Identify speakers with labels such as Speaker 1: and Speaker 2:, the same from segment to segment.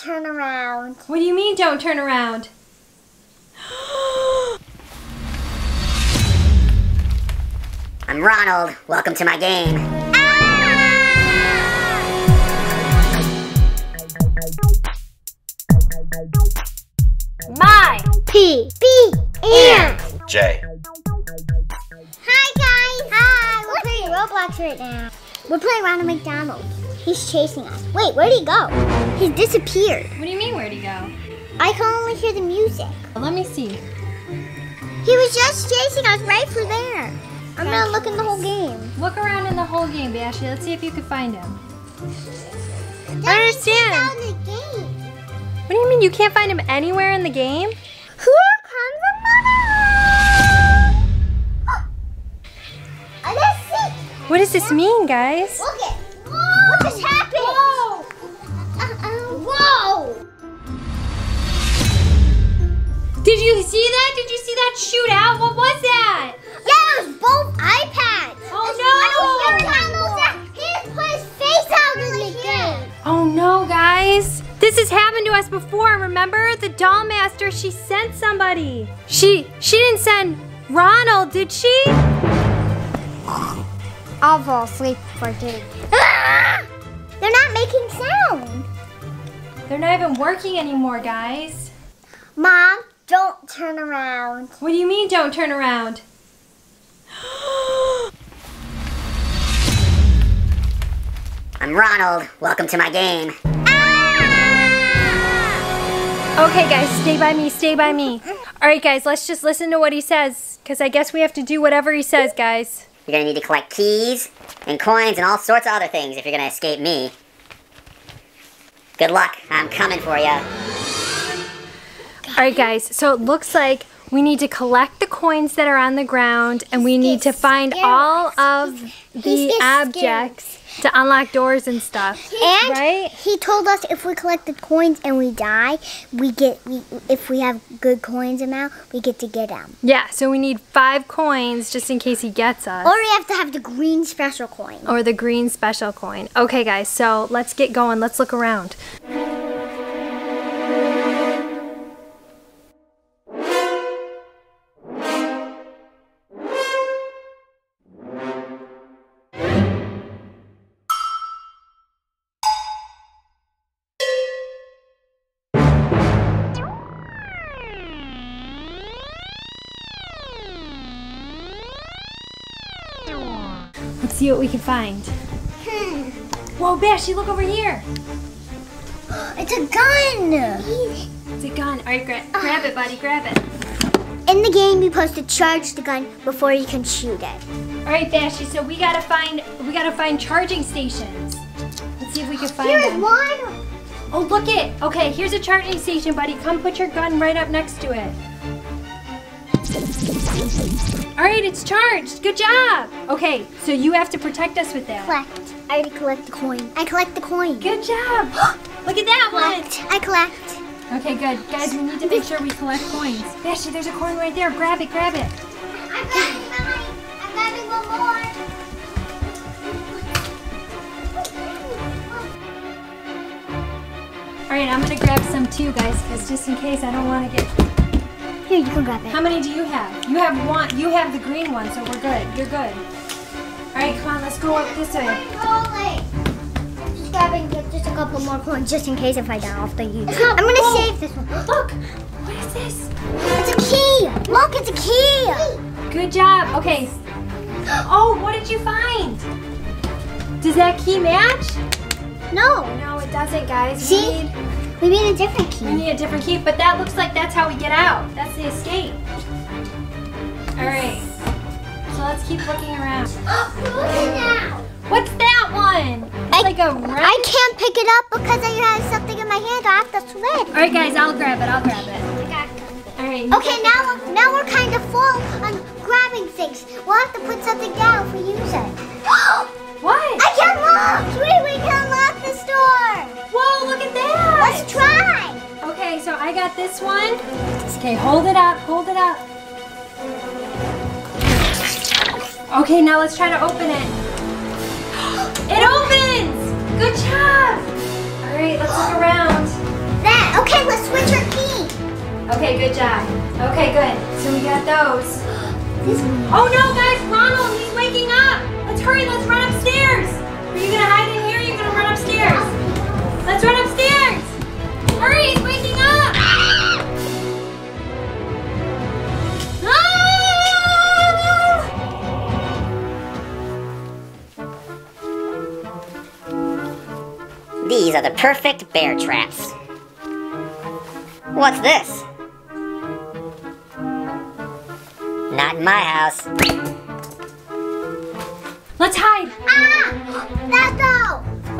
Speaker 1: turn around.
Speaker 2: What do you mean don't turn around?
Speaker 3: I'm Ronald. Welcome to my game.
Speaker 2: My!
Speaker 1: P. B. And.
Speaker 4: J.
Speaker 1: Hi, guys. Hi. We're playing Roblox right now. We're playing Ronald McDonald. He's chasing us. Wait, where'd he go? He disappeared.
Speaker 2: What do you mean where'd he go?
Speaker 1: I can only hear the music.
Speaker 2: Let me see.
Speaker 1: He was just chasing us right through there. I'm gonna look in the whole game.
Speaker 2: Look around in the whole game, Bashy. Let's see if you can find him.
Speaker 1: I
Speaker 2: understand.
Speaker 1: the game.
Speaker 2: What do you mean you can't find him anywhere in the game?
Speaker 1: Here comes. I just see.
Speaker 2: What does this mean, guys?
Speaker 1: What just happened? Whoa. Uh-uh. Whoa.
Speaker 2: Did you see that? Did you see that shootout? What was that?
Speaker 1: Yeah, it was both iPads.
Speaker 2: Oh,
Speaker 1: And
Speaker 2: no.
Speaker 1: Ronald, he put his face out in the game.
Speaker 2: Oh no, guys. This has happened to us before. Remember? The doll master, she sent somebody. She she didn't send Ronald, did she?
Speaker 1: I'll fall asleep for good. Ah! They're not making sound.
Speaker 2: They're not even working anymore, guys.
Speaker 1: Mom, don't turn around.
Speaker 2: What do you mean don't turn around?
Speaker 3: I'm Ronald. Welcome to my game.
Speaker 2: Okay, guys, stay by me, stay by me. All right, guys, let's just listen to what he says, because I guess we have to do whatever he says, guys.
Speaker 3: You're gonna need to collect keys and coins and all sorts of other things if you're gonna escape me. Good luck. I'm coming for you.
Speaker 2: All right, guys, so it looks like we need to collect the coins that are on the ground, and we need to find all of the
Speaker 1: He's scared.
Speaker 2: objects to unlock doors and stuff.
Speaker 1: And
Speaker 2: Right?
Speaker 1: he told us if we collect the coins and we die, we get we if we have good coins amount, we get to get them.
Speaker 2: Yeah, so we need five coins just in case he gets us.
Speaker 1: Or we have to have the green special coin.
Speaker 2: Or the green special coin. Okay, guys, so let's get going. Let's look around. See what we can find. Hmm. Whoa, Bashy, look over here.
Speaker 1: It's a gun.
Speaker 2: It's a gun. All right, gra- ah. grab it, buddy. Grab it.
Speaker 1: In the game, you're supposed to charge the gun before you can shoot it.
Speaker 2: All right, Bashy. So we gotta find we gotta find charging stations. Let's see if we can find
Speaker 1: Here's
Speaker 2: them.
Speaker 1: one.
Speaker 2: Oh, look it. Okay, here's a charging station, buddy. Come put your gun right up next to it. All right, it's charged. Good job. Okay, so you have to protect us with that.
Speaker 1: Collect. I already collect the coin. I collect the coin.
Speaker 2: Good job. Look at that one.
Speaker 1: Collect. I collect.
Speaker 2: Okay, good. Guys, we need to make sure we collect coins. Bashy, there's a coin right there. Grab it, grab it.
Speaker 1: I'm grabbing mine. I'm grabbing one more.
Speaker 2: All right, I'm gonna grab some too, guys, because just in case I don't want to get.
Speaker 1: Here, you can grab it.
Speaker 2: How many do you have? You have one. You have the green one, so we're good. You're good. All right, come on, let's go up this way.
Speaker 1: Just grabbing just a couple more coins, just in case if I die off the.
Speaker 2: Come,
Speaker 1: I'm gonna
Speaker 2: whoa.
Speaker 1: save this one.
Speaker 2: Look, what is this?
Speaker 1: It's a key. Look, it's a key.
Speaker 2: Good job. Okay. Oh, what did you find? Does that key match?
Speaker 1: No,
Speaker 2: No, it doesn't, guys.
Speaker 1: See?
Speaker 2: We need,
Speaker 1: a different key.
Speaker 2: we need a different key, but that looks like that's how we get out. That's the escape. All right. So let's keep looking around. Oh! What's that one? It's
Speaker 1: I-
Speaker 2: like a red.
Speaker 1: I can't pick it up because I have something in my hand. I have to switch.
Speaker 2: All right, guys, I'll grab it. I'll grab it. All right.
Speaker 1: Okay, now now we're kind of full on grabbing things. We'll have to put something down if we use it.
Speaker 2: Oh, What?
Speaker 1: I can lock! Wait, we can lock the store!
Speaker 2: Whoa, look at that.
Speaker 1: Let's try!
Speaker 2: Okay, so I got this one. Okay, hold it up, hold it up. Okay, now let's try to open it. It opens! Good job! All right, let's look around. That, okay, let's switch our key. Okay, good job. Okay, good. So we got those. Oh no, guys, Ronald, he's waking up. Let's hurry, let's run upstairs. Are you gonna hide in here? Or are you gonna run upstairs? Let's run upstairs. Hurry, he's waking up. Ah!
Speaker 3: These are the perfect bear traps. What's this? Not in my house.
Speaker 2: Let's hide.
Speaker 1: Ah! That's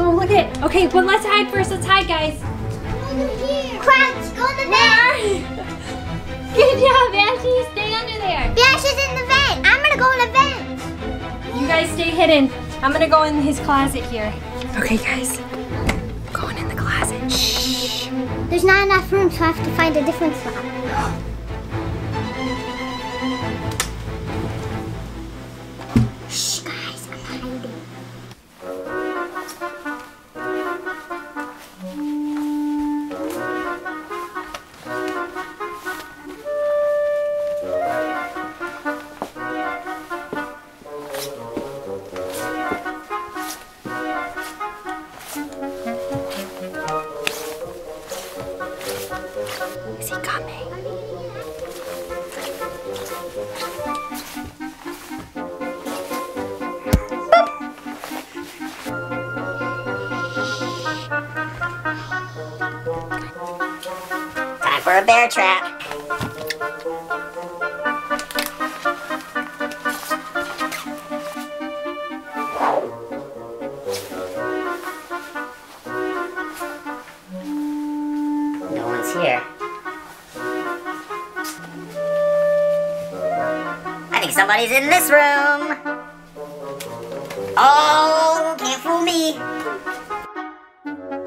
Speaker 2: Oh, look it. Okay, but let's hide first. Let's hide, guys.
Speaker 1: Crunch, go to the vent.
Speaker 2: Good job, Ashley. Stay under there.
Speaker 1: She's in the vent. I'm gonna go in the vent.
Speaker 2: You guys stay hidden. I'm gonna go in his closet here. Okay, guys. Going in the closet. Shh.
Speaker 1: There's not enough room, so I have to find a different spot.
Speaker 3: For a bear trap. No one's here. I think somebody's in this room. Oh, can't fool me.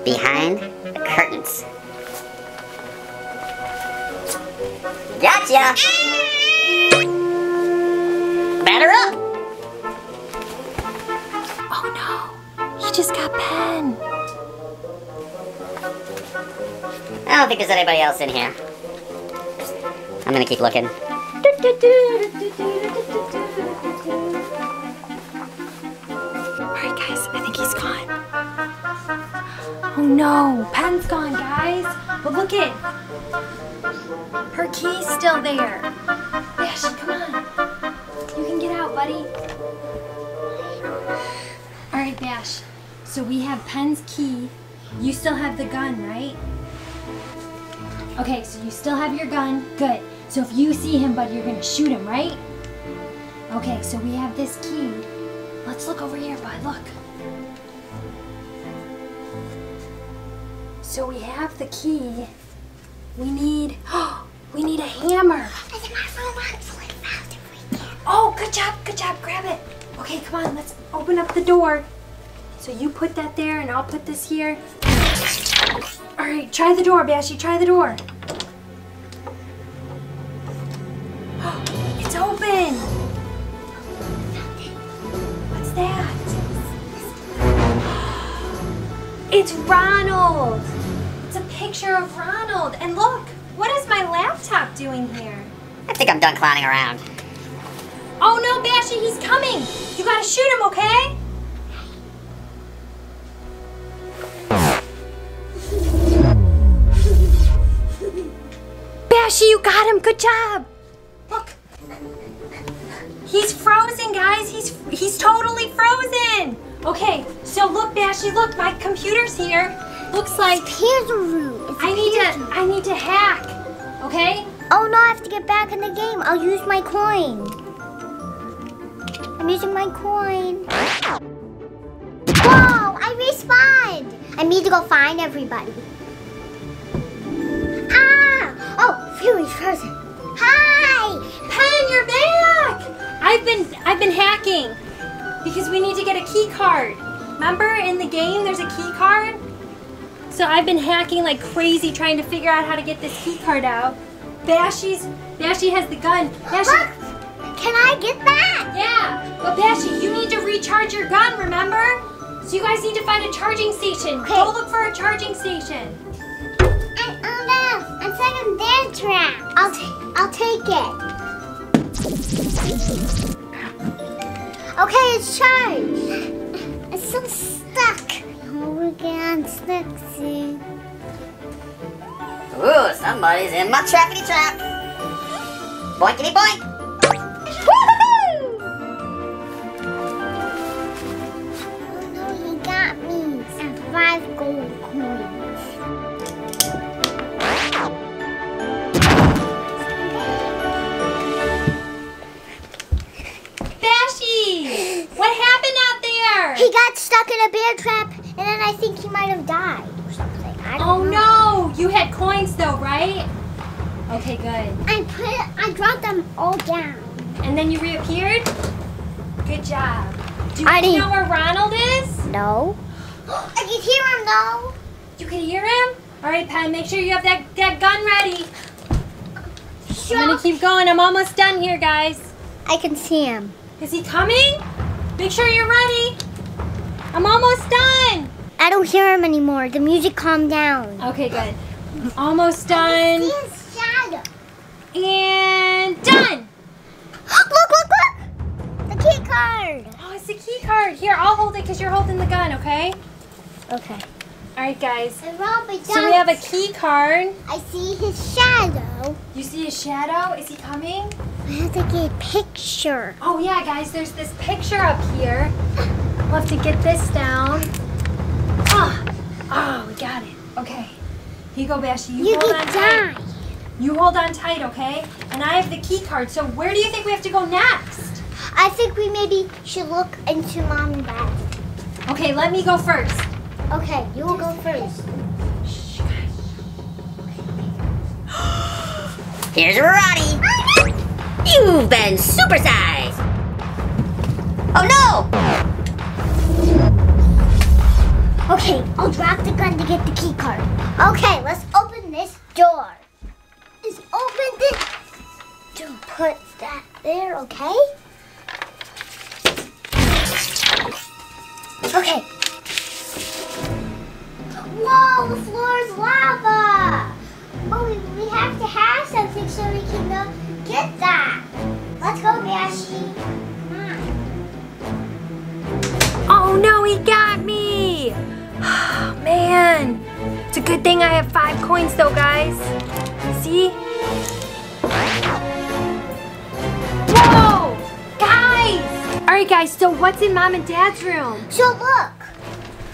Speaker 3: Behind the curtains. Gotcha! Batter up!
Speaker 2: Oh no. He just got pen.
Speaker 3: I don't think there's anybody else in here. I'm gonna keep looking.
Speaker 2: Oh no, pen's gone, guys. But look it. Her key's still there. Bash, come on. You can get out, buddy. Alright, Bash. So we have Pen's key. You still have the gun, right? Okay, so you still have your gun. Good. So if you see him, buddy, you're gonna shoot him, right? Okay, so we have this key. Let's look over here, bud. Look. So we have the key. We need. we need a hammer. Oh, good job, good job. Grab it. Okay, come on. Let's open up the door. So you put that there, and I'll put this here. All right, try the door, Bashy. Try the door. It's open. What's that? It's Ronald. Picture of Ronald. And look, what is my laptop doing here?
Speaker 3: I think I'm done clowning around.
Speaker 2: Oh no, Bashy, he's coming. You gotta shoot him, okay? Bashy, you got him. Good job. Look. He's frozen, guys. He's he's totally frozen. Okay, so look, Bashy, look, my computer's here. Looks like
Speaker 1: room.
Speaker 2: I need to I need to hack. Okay?
Speaker 1: Oh no, I have to get back in the game. I'll use my coin. I'm using my coin. Whoa, I respawned. I need to go find everybody. Ah! Oh, Fury's frozen. Hi!
Speaker 2: Pen, you're back! I've been I've been hacking because we need to get a key card. Remember in the game there's a key card? So I've been hacking like crazy trying to figure out how to get this key card out. Bashy's Bashy has the gun. Bashy
Speaker 1: Look! Can I get that?
Speaker 2: Yeah, but Bashy, you need to recharge your gun, remember? So you guys need to find a charging station.
Speaker 1: Okay.
Speaker 2: Go look for a charging station.
Speaker 1: And, oh no, I'm second open their trap. I'll, t- I'll take it. Okay, it's charged. It's still we're getting stuck.
Speaker 3: Ooh, somebody's in my trappity trap. Boinkity boink.
Speaker 1: Him?
Speaker 2: Alright, Pen, make sure you have that, that gun ready. I'm gonna keep going. I'm almost done here, guys.
Speaker 1: I can see him.
Speaker 2: Is he coming? Make sure you're ready. I'm almost done.
Speaker 1: I don't hear him anymore. The music calmed down.
Speaker 2: Okay, good. Almost done.
Speaker 1: See his shadow.
Speaker 2: And done.
Speaker 1: look, look, look! The key card.
Speaker 2: Oh, it's the key card. Here, I'll hold it because you're holding the gun, okay?
Speaker 1: Okay.
Speaker 2: All right, guys.
Speaker 1: And Robert
Speaker 2: So we have a key card.
Speaker 1: I see his shadow.
Speaker 2: You see his shadow? Is he coming?
Speaker 1: I have to get a picture.
Speaker 2: Oh yeah, guys, there's this picture up here. We'll have to get this down. Oh, oh we got it. Okay. Here you go, Bashy. You,
Speaker 1: You
Speaker 2: hold on tight.
Speaker 1: die.
Speaker 2: You hold on tight, okay? And I have the key card. So where do you think we have to go next?
Speaker 1: I think we maybe should look into mom and dad.
Speaker 2: Okay, let me go first.
Speaker 1: Okay, you will go first.
Speaker 3: Here's Roddy. You've been supersized. Oh no!
Speaker 1: Okay, I'll drop the gun to get the key card. Okay, let's open this door. Just open this. To put that there, okay? Okay. Whoa, the floor is lava. But we, we have to have something so we can go get that. Let's go, Bashy. Hmm.
Speaker 2: Oh no, he got me! Man, it's a good thing I have five coins though, guys. See? Whoa! Guys! Alright, guys, so what's in mom and dad's room?
Speaker 1: So look,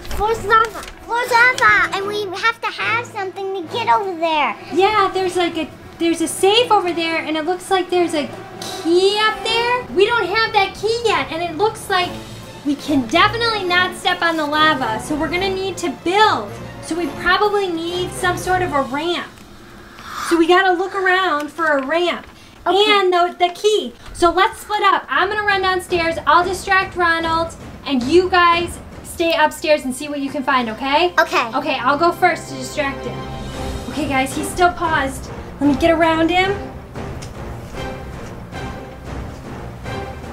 Speaker 1: floor's lava, floor's lava, and we have to have something to get over there.
Speaker 2: Yeah, there's like a there's a safe over there and it looks like there's a key up there. We don't have that key yet and it looks like we can definitely not step on the lava. So we're gonna need to build. So we probably need some sort of a ramp. So we gotta look around for a ramp.
Speaker 1: Okay.
Speaker 2: And the, the key. So let's split up. I'm gonna run downstairs. I'll distract Ronald and you guys stay upstairs and see what you can find, okay?
Speaker 1: Okay.
Speaker 2: Okay, I'll go first to distract him. Okay, guys, he's still paused. Let me get around him.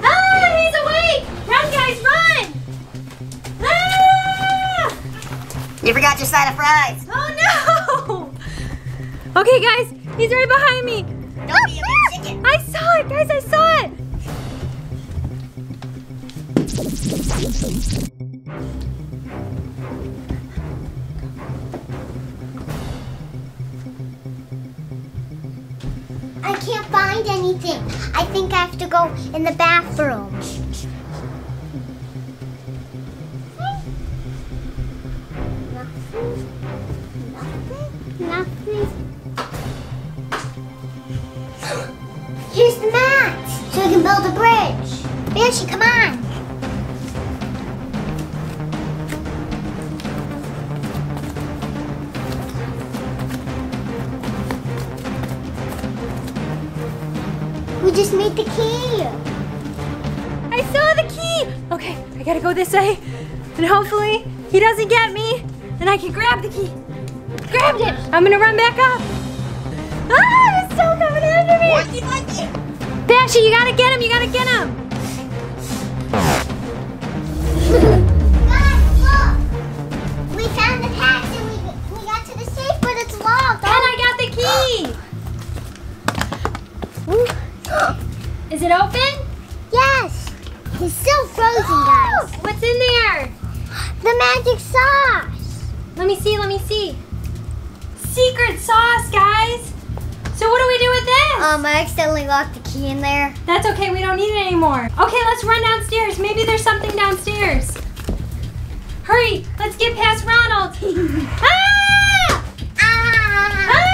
Speaker 2: Ah, he's awake! Run, guys, run! Ah!
Speaker 3: You forgot your side of fries.
Speaker 2: Oh no! Okay, guys, he's right behind me.
Speaker 3: Don't be a big chicken.
Speaker 2: I saw it, guys, I saw it.
Speaker 1: Anything. I think I have to go in the bathroom. Nothing. Here's the mat, so we can build a bridge. Bashy, just made the key.
Speaker 2: I saw the key. Okay, I gotta go this way. And hopefully he doesn't get me. And I can grab the key. Grabbed it. I'm gonna run back up. Ah, it's still coming after me. Bashy, you gotta get him. You gotta get him. It open?
Speaker 1: Yes. It's still frozen, guys.
Speaker 2: What's in there?
Speaker 1: The magic sauce.
Speaker 2: Let me see, let me see. Secret sauce, guys. So what do we do with this?
Speaker 1: Um, I accidentally locked the key in there.
Speaker 2: That's okay, we don't need it anymore. Okay, let's run downstairs. Maybe there's something downstairs. Hurry, let's get past Ronald. ah!
Speaker 1: Ah!
Speaker 2: Ah!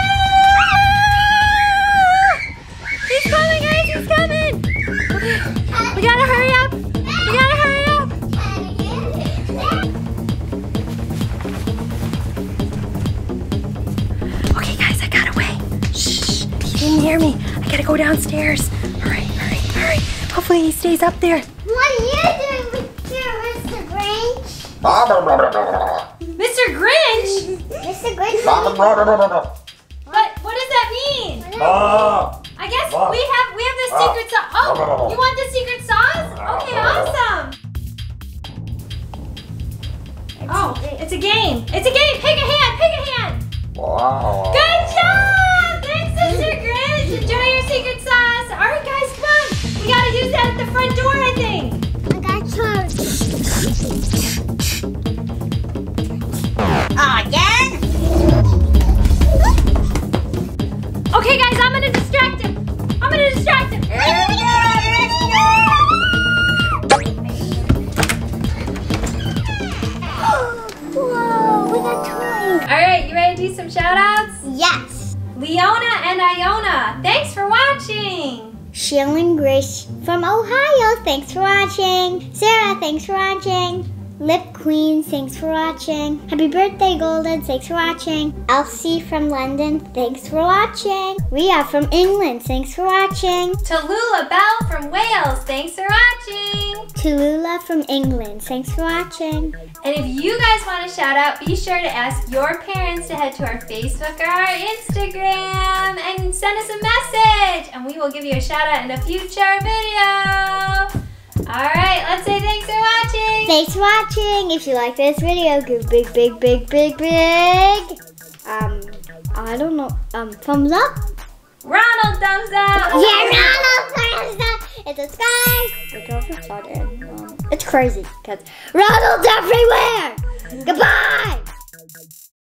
Speaker 2: Stays up there.
Speaker 1: What are you doing with your Mr. Grinch?
Speaker 2: Mr. Grinch?
Speaker 1: Mr. Grinch?
Speaker 2: What, what does that mean? I guess we have we have the secret sauce. Oh, you want the secret sauce? Okay, awesome. Oh, it's a game. It's a game. Pick a hand. Pick a hand. Good you ready to do some shout outs?
Speaker 1: Yes.
Speaker 2: Leona and Iona, thanks for watching.
Speaker 1: Sheila and Grace from Ohio, thanks for watching. Sarah, thanks for watching. Lip Queen, thanks for watching. Happy birthday, Golden, thanks for watching. Elsie from London, thanks for watching. Ria from England, thanks for watching.
Speaker 2: Tallulah Bell from Wales, thanks for watching.
Speaker 1: Tulula from England, thanks for watching.
Speaker 2: And if you guys want a shout out, be sure to ask your parents to head to our Facebook or our Instagram and send us a message. And we will give you a shout out in a future video. All right, let's say thanks for watching.
Speaker 1: Thanks for watching. If you like this video, give big, big, big, big, big. Um, I don't know. Um, thumbs up.
Speaker 2: Ronald thumbs up.
Speaker 1: Yeah, Ronald thumbs up. It's a sky. Um, it's crazy because Ronald's everywhere. Goodbye.